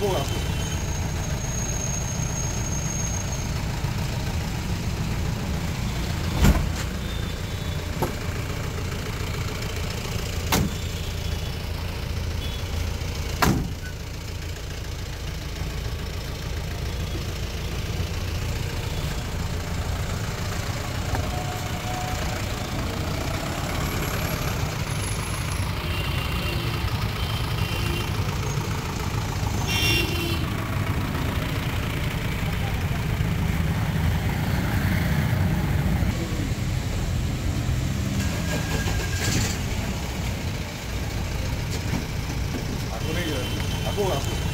boa. 안 보고 안 보고